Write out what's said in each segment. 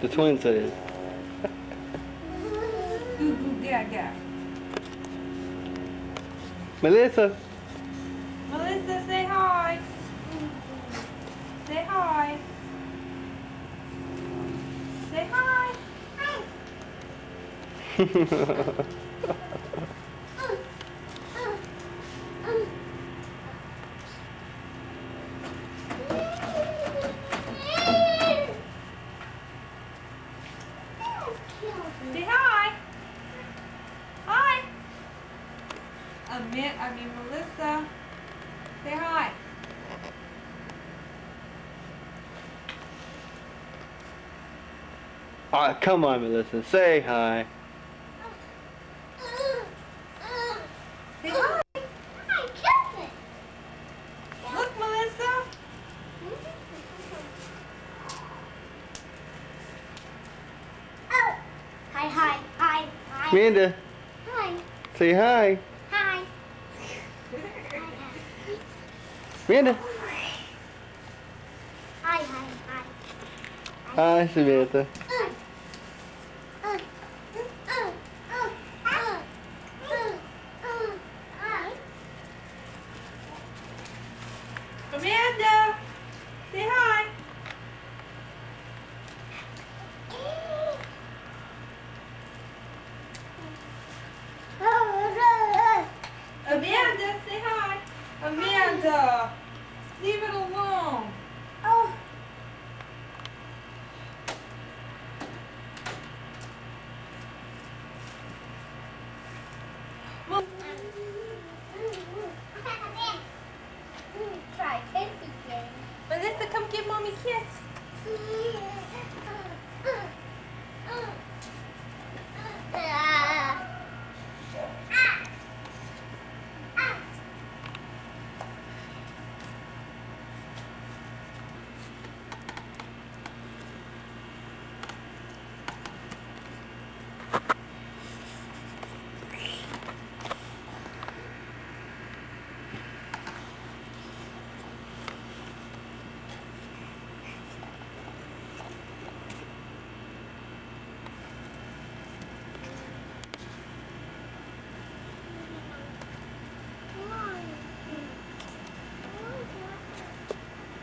The twin says. Goo goo gaga. Melissa. Melissa, say hi. Say hi. Say hi. Say hi. Hi. Amit, I mean Melissa. Say hi. Ah, come on, Melissa. Say hi. Say hi. Look, Melissa. Hi, hi, hi, hi. Amanda, Hi, say hi. hi. Amanda. Hi, hi, hi. Hi, Samantha.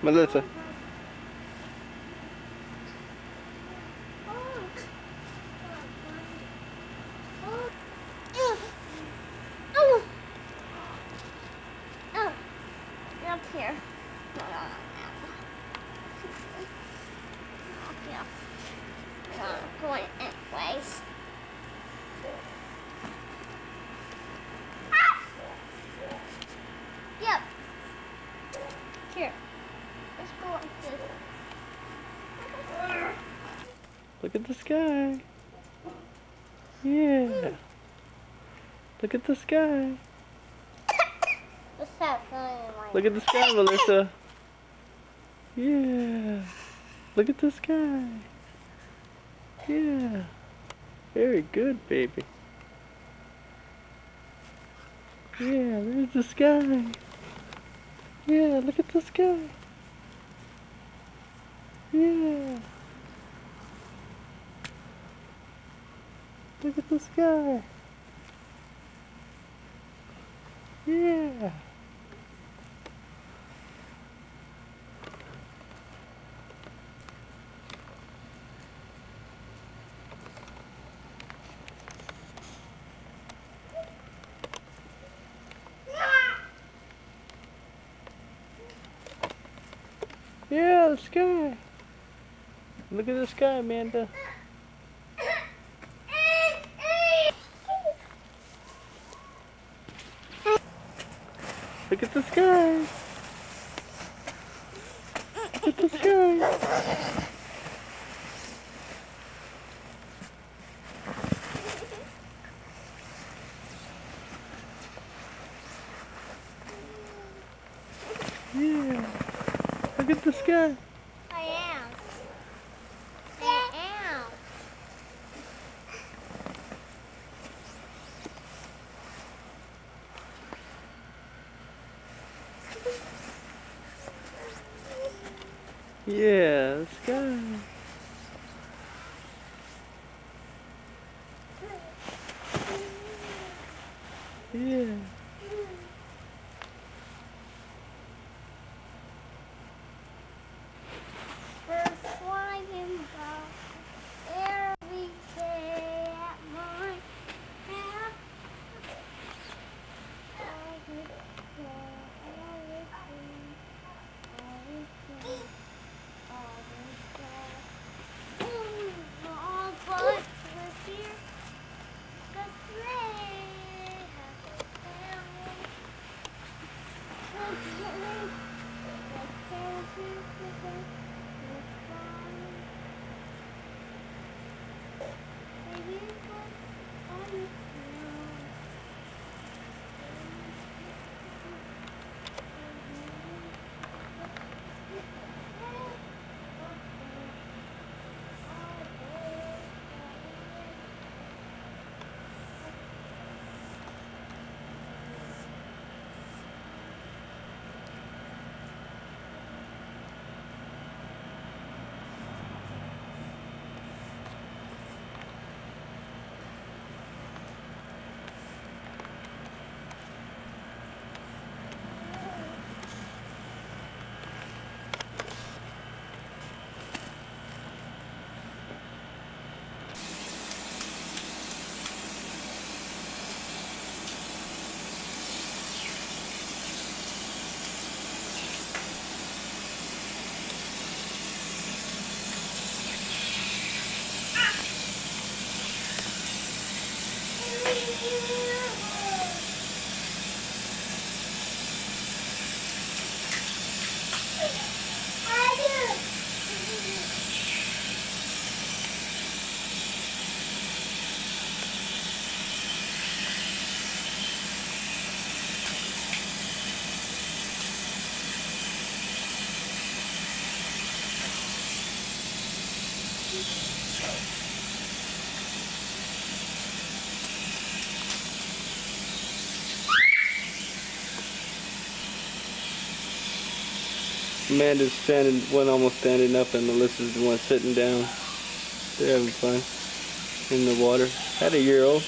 Melissa. Up here. No, no, no, no. Up here. No, going anyways. Ah! Yep. Here. Let's go like this. Look at the sky. Yeah. Look at the sky. What's that? Look at the sky, Melissa. Yeah. Look at the sky. Yeah. Very good, baby. Yeah, there's the sky. Yeah, look at the sky. Yeah. Look at the sky. Yeah. Yeah, the sky. Look at the sky, Amanda. Look at the sky. Look at the sky. Amanda's standing, one almost standing up, and Melissa's the one sitting down. They're having fun in the water. Had a year old.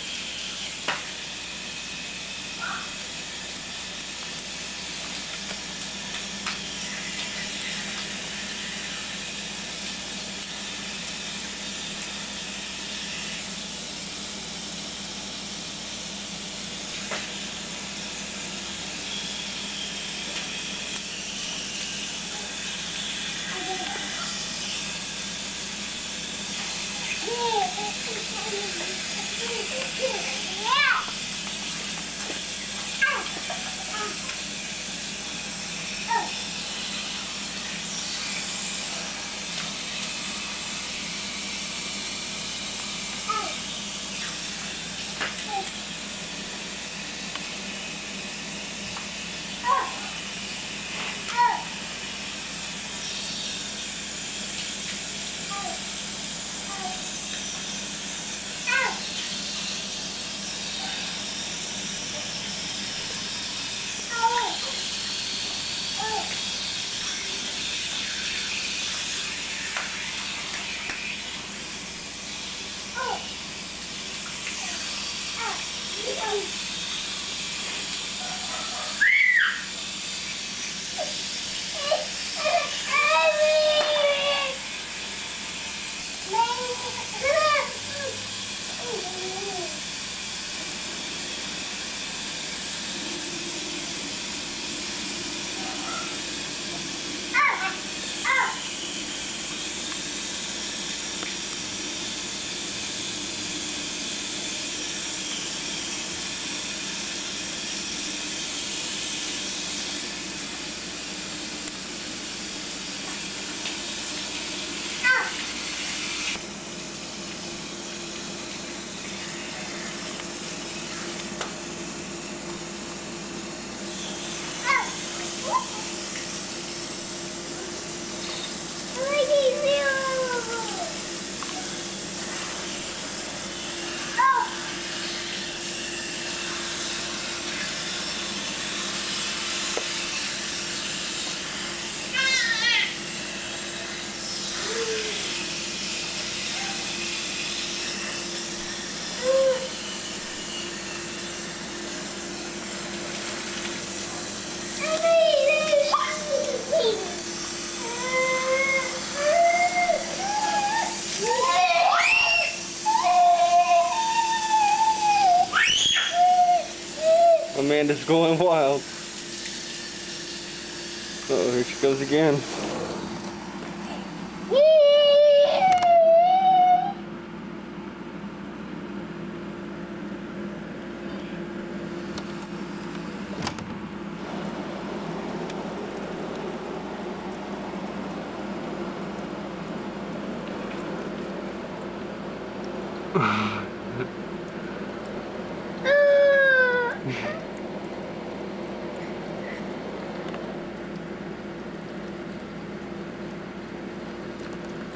Amanda's going wild. Uh oh, here she goes again.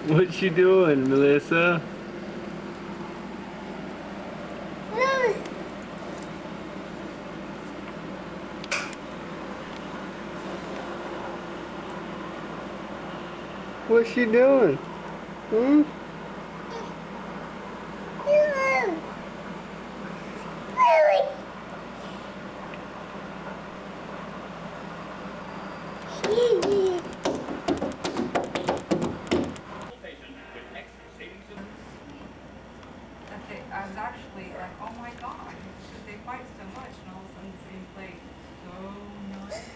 What you doing, Melissa? What's she doing? Hmm? That they, I was actually like, oh my god, because they fight so much, and all of a sudden the scene played so nice.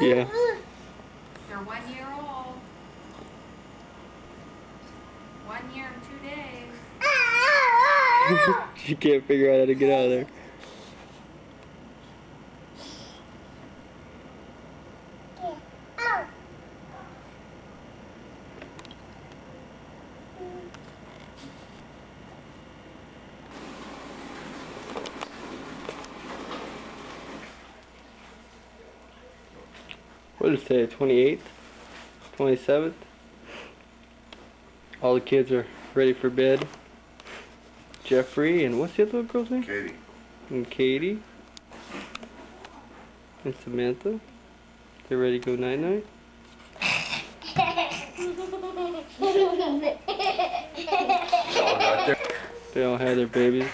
Yeah. They're one year old. One year and two days. she can't figure out how to get out of there. Say? 28th? 27th? All the kids are ready for bed. Jeffrey and what's the other little girl's name? Katie. And Katie. And Samantha. They're ready to go night night. Y'all got there. They all had their babies.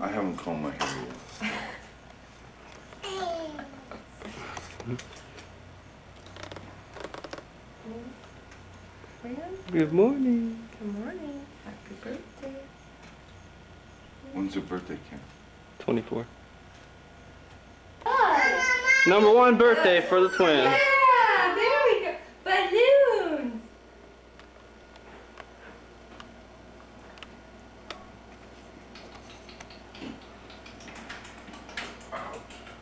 I haven't combed my hair yet. Good morning. Good morning. Happy birthday. When's your birthday, Kim? 24. Number one birthday for the twins. Yeah, there we go. Balloons.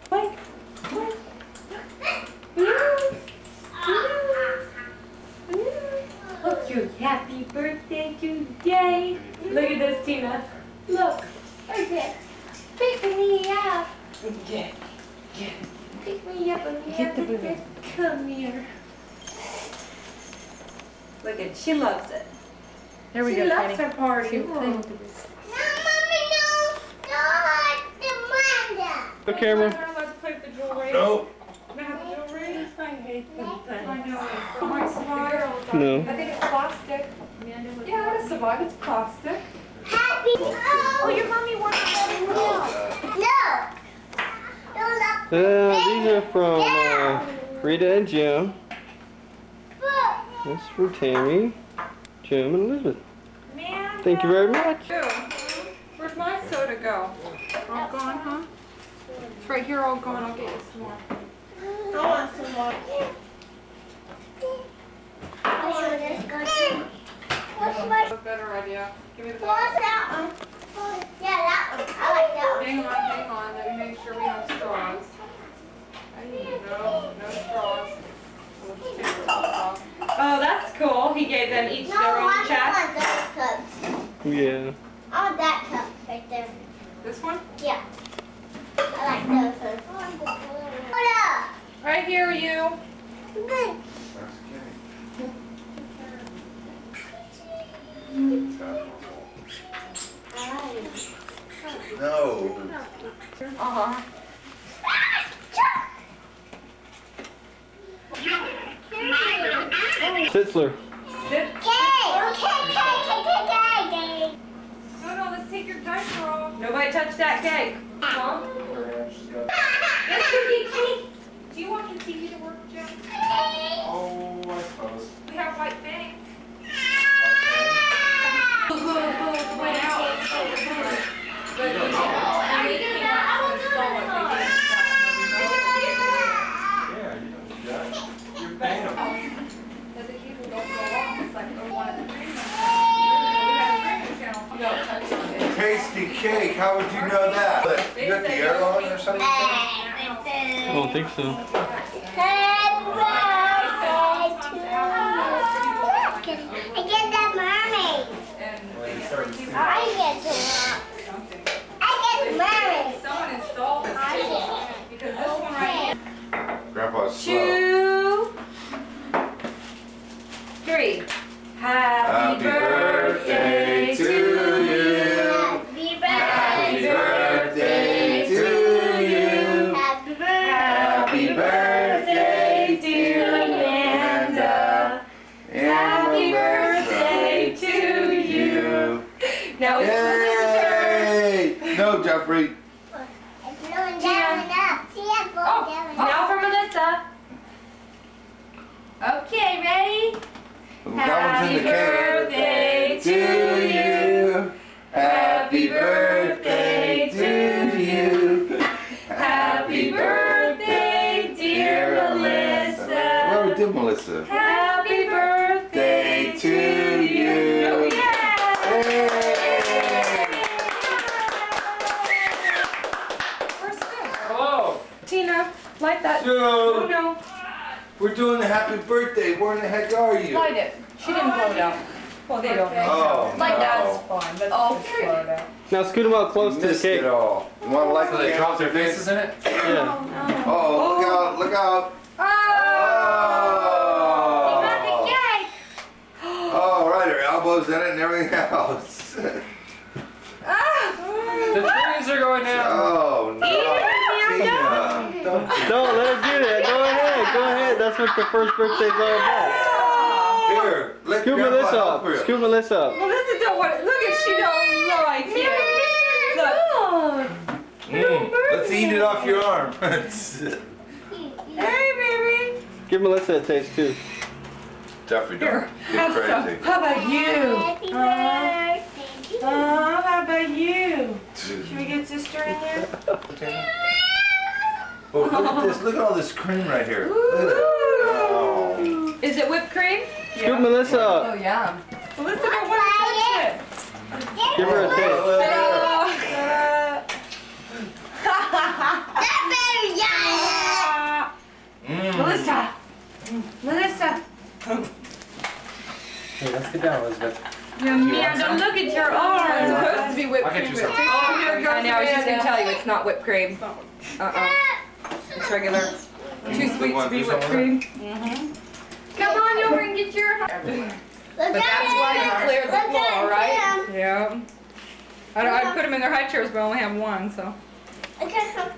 What? What? Balloons. Balloons. Balloons. Look, your happy birthday today. Look at this, Tina. Look. Okay. Pick me up. Yeah. Yeah. Pick me up and Get the have balloon. Come here. Look at, she loves it. There we she go, loves Kenny. her party. See, Look. play with this. The camera. Let's play the jewelry. No. I have jewelry? I hate them I know. It might survive. No. I think it's plastic. Yeah, it'll survive. It's plastic. Happy. Oh, your mommy wants wanted Uh, these are from uh, Rita and Jim. That's from Tammy, Jim, and Elizabeth. Thank you very much. Ew. Where's my soda go? All gone, huh? It's right here, all gone. I'll get you some more. I want some more. What's my, A better idea. Give me the what's that one? Yeah, that one. I like that one. Hang on, hang on. Let me make sure we have straws. No, no straws. We'll just take the top off. Oh, that's cool. He gave them each No, their own I check. want those cups. Yeah. I want that cup right there. This one? Yeah. I like those ones. Hold Right here, you. up. Good. That's Kenny. No. Uh-huh. Sitzler. Sit. Cake! Cake, cake, cake, cake, cake. No, no, let's take your diaper off. Nobody touch that cake. Mom? Let's cookie cake. Do you want your TV to work, Jim? Oh, I suppose. We have white bank. Okay. Boo, boo, boo, went out. But he didn't. Are you gonna- I will do Install it. it. They didn't install it. Yeah, you know, Jack. You're paying them. But the cable don't go off. It's like, oh, one of the premium. We have a premium channel. You don't touch on it. Tasty cake, how would you know that? You got the air on or something? I don't think so. Happy birthday to you. I get that mermaid. And they get free cable. I get the I get the mermaid. Someone installed this I Because this one right here. Grandpa's slow. So, Oh no, we're doing the happy birthday. Where in the heck are you? light it. She didn't blow it out. Well, they don't know. Oh, Like that's fine, but Oh, just blow it out. Now scoot them out close to the missed cake. it all. You want to light So the they candle? dropped their faces in it? Yeah. Oh, oh look out, oh. look out. Oh! Oh, oh right, her elbows in it and everything else. Oh. The trees are going down. oh, no. Tina, don't Don't let her do that. Go ahead. Go ahead. That's what the first birthday's all about. Here, let Scoop Grandpa Melissa help up. her. Scoop Melissa up. Melissa don't want. Look at she don't like it. Look. Mm, let's eat it off your arm. Hey, baby. Give Melissa a taste too. Jeffrey, don't Here, get have some. crazy. How about you? Happy birthday. Oh, how about you? Should we get sister in there? Oh, look at this. Look at all this cream right here. Look it. Oh. Is it whipped cream? Scoop Melissa Oh, yeah. Melissa don't want to touch it. Give her a taste. Uh, Strawberry giant. Mm. Melissa. Melissa. Hey, let's get down, Elizabeth. Amanda, look at your arm. It's supposed to be whipped I'll get cream. Oh, here goes I know, I was just going to tell you, it's not whipped cream. Uh-uh. It's regular. Too sweet to be whipped cream. Mm-hmm. Come on over and get your... But that's why him. you cleared the floor, right? Yeah. I'd, I'd put them in their high chairs, but I only have one, so. Oh, look at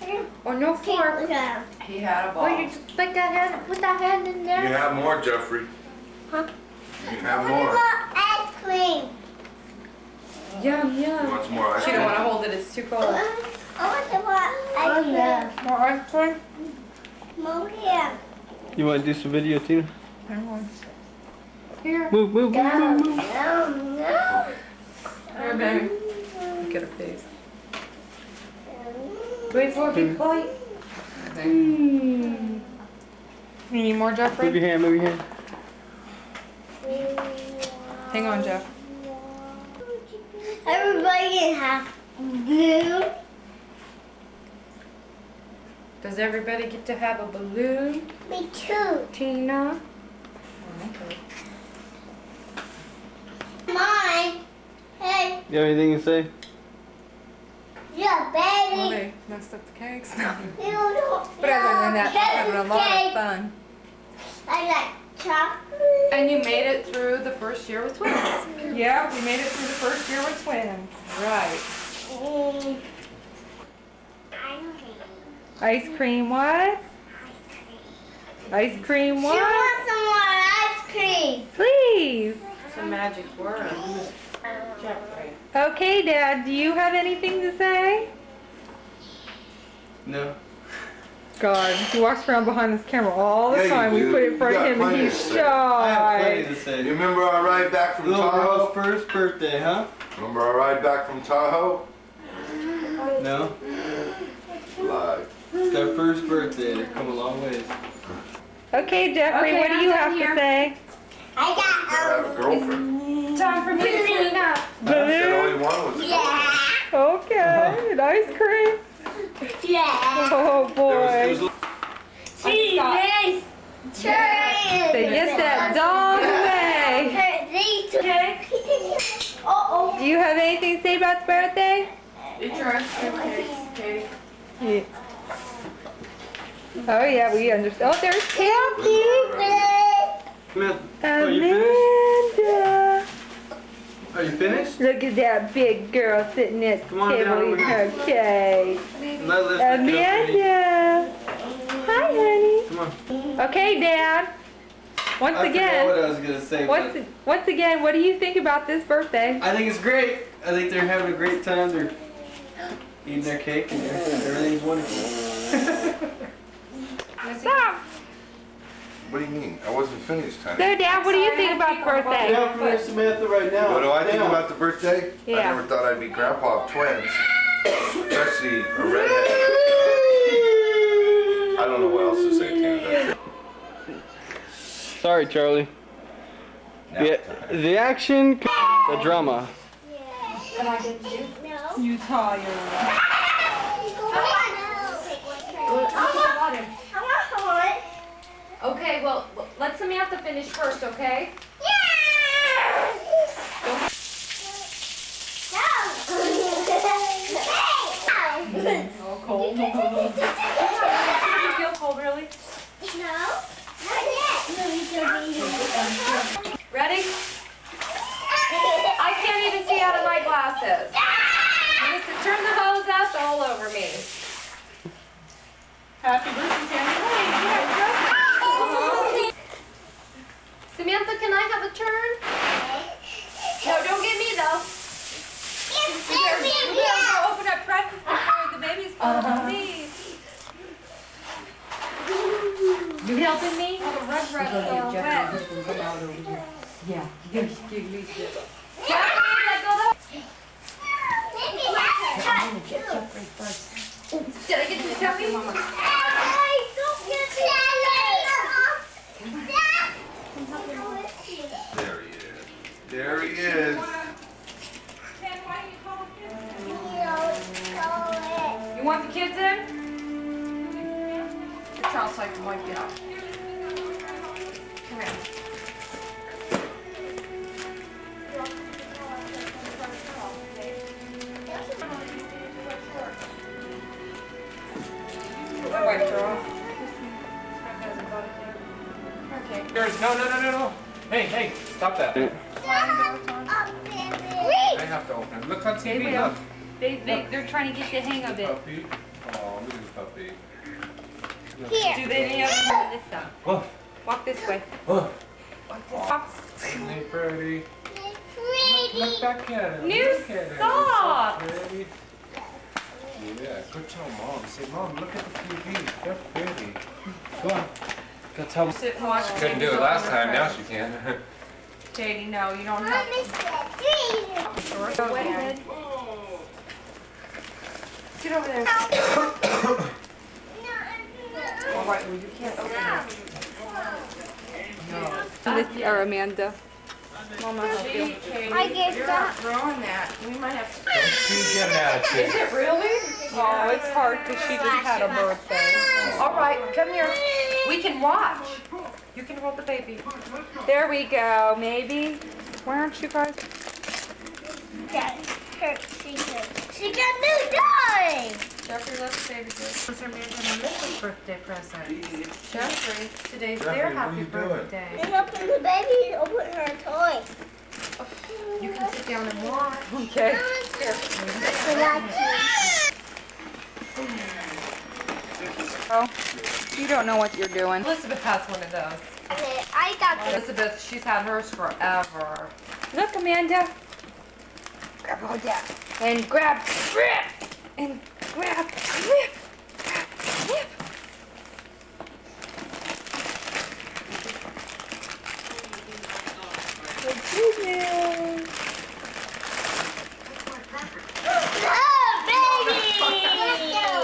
him. Or no Look at. He had a Oh, you just put that hand, put that hand in there. You there. have more, Jeffrey. Huh? You have What more. ice cream? Yum, yum. want some more ice She don't want to hold it, it's too cold. Uh-huh. I want to want oh, ice cream. More ice cream? Move here. You want to do some video, Tina? Hang on. Here. Move, move, move, move, move. no, no. Here, baby. Look at her face. Wait for it to be quiet. Hmm. You need more, Jeffrey? Move your hand, move your hand. Hang on, Jeff. Everybody can have blue. Does everybody get to have a balloon? Me too. Tina? Mine. Hey, You have anything to say? yeah, baby. they messed up the cakes. No. You don't. But other than that, we're having a lot of fun. I like chocolate. And you made it through the first year with twins. Yeah, we made it through the first year with twins. Right. Mm. Ice cream what? Ice cream what? She what? wants some more ice cream. Please. It's a magic word. Okay, Dad, do you have anything to say? No. God, he walks around behind this camera all the Yeah, time. We put it in front of him and he's to say. I have plenty shy. to You say. remember our ride back from Little girl's Tahoe? first birthday, huh? Remember our ride back from Tahoe? No. Live. It's their first birthday. They've come a long ways. Okay, Jeffrey, Okay, what do I'm you have here. to say? I I got a girlfriend. Time for me to clean up. I said all Balloon? you wanted was a yeah, Okay, and ice cream. yeah. Oh There was, boy. was She nice. Cherry. Say get that dog away. Uh oh. Do you have anything to say about the birthday? Eat your ice cream cakes, Katie. Yeah. Oh yeah, we understand. Oh, there's Kathy. Are you finished? Amanda. Are you finished? Look at that big girl sitting at the table eating her cake. Let Elizabeth go pretty. Amanda. Hi, honey. Come on. Okay, Dad. Once I again, what I was gonna say. once once again, what do you think about this birthday? I think it's great. I think they're having a great time. They're eating their cake and everything's wonderful. Stop. What do you mean? I wasn't finished, honey. So, Dad, what do you think about birthday? Yeah, I'm from Samantha right now. What do I think about the birthday? Yeah. I never thought I'd be grandpa of twins, especially a redhead. I don't know what else to say to. Sorry, Charlie. No, the, the action, the drama. Yeah. You're. finish first, okay? Oh, cold. Do you feel cold, really? Ready? I can't even see out of my glasses. Melissa, turn the hose up all over me. Happy birthday, Tammy. Samantha, can I have a turn? No, don't get me though. You better go open up presents before the baby's supposed to leave. You helping me? Oh, the red dress so wet. Kathleen, hang of it. Puppy. Oh, look at the puppy. Here. Do they need to have this stuff? Woof. Walk this way. Woof. Walk this way. Isn't he pretty? Look back at him. New look at him. He's so socks. pretty. Yeah, good job, mom. Say, mom, look at the TV. They're pretty. Go on. Go tell Sit and watch. Couldn't do it last time. Now she can. Katie, no, you don't have to. Go ahead. Get over there. All right, well, you can't open it. No. Or Amanda. Mama, help you. I guess You're that. not throwing that. We might have to. Don't you get an it really? Oh, it's hard because she just had a birthday. All right, come here. We can watch. You can hold the baby. There we go, maybe. Why aren't you guys? She got new toys. Jeffrey, let the baby go. Those are Amanda and Melissa's birthday present. Jeffrey, today's Jeffrey, their happy you doing? birthday. And open the baby, open her toy. You can sit down and watch. Okay. Oh, you don't know what you're doing. Elizabeth has one of those. Okay, I got this. Elizabeth, she's had hers forever. Look, Amanda. Grab hold that. And grab, grip, and grab, grip, grab, grip. Good goodness. Oh, baby!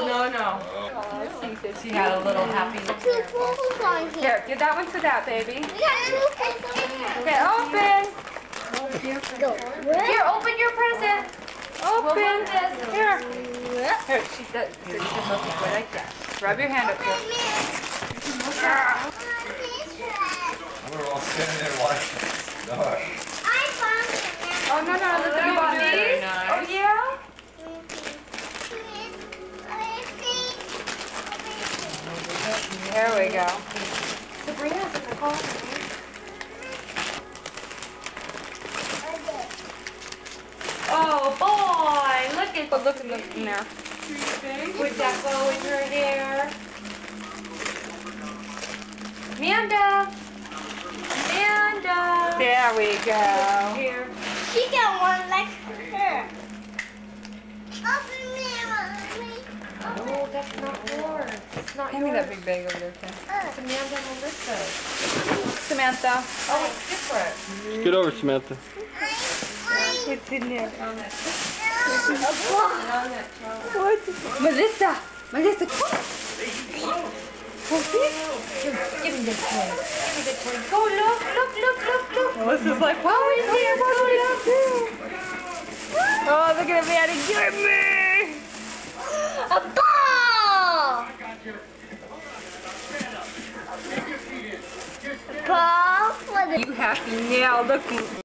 No, no. Oh, She had a little happy. Two pools on here. Here, give that one to that baby. We got two pools on here. Okay, open. Go. Here, open your present. Open. this. Here. Here, she does. She does go like that. Rub your hand up here. We're all sitting there watching. No. I found it. Oh, no, no, look at You bought these. these? Oh, yeah? There we go. Sabrina's in the car. Oh boy, look at But look at them in there. With that go in her hair? Amanda! Amanda! There we go. Here. She got one like her. Open me, mommy. Oh, that's not yours. It's not Hand me that big bag over there, Ken. Oh. It's Amanda and Melissa's. Samantha. Oh, it's different. Get over, Samantha. It's in there. On. What? Melissa. Melissa, come. Give me this toy. Give me the toy. Go look, look, look, look, look. Melissa's like, wow, Go in there, go look. Oh, look at Maddie. Give me. A ball! Ball for the You happy now looking.